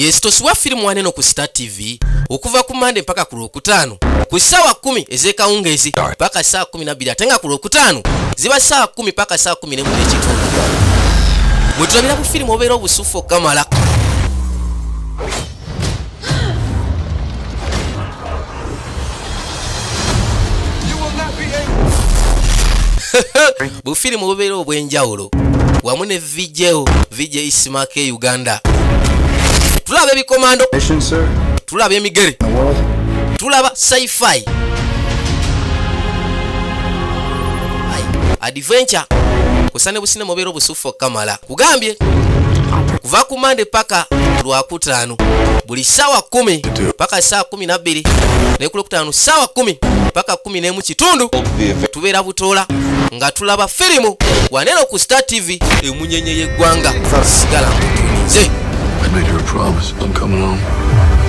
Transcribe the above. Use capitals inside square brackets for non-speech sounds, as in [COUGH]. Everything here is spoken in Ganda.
yes tosuwa firimu waneno ku star tv okuva ku mande mpaka ku lwokutaano. Ku ssaawa 1 ez'ekawungeezi paka ssaawa 12 ate nga ku lwokutaano ziba ssaawa 1 paka ssaawa 1 nemu n'ekitundu. Bwe tulabira ku firimu obeera obusufu okamala [GASPS] bufirimu bubeera obw'enjawulo wamu ne vijeo vije isimake uganda tulaba ebikomando. Tulaba emigere. Tulaba sci-fi. Adventure. Kusane busine mubeera obusufu okamala kugambye kuva ku mande paka lwakutaano buli ssaawa 1 paka ssaawa 12 ne ku lwokutaano ssaawa 1 paka 1 n'emu kitundu. Tubeera butoola nga tulaba firimu. Waneno ku star tv emunyenye y'eggwanga. Sigala. Nkutulize I made her a promise. I'm coming home.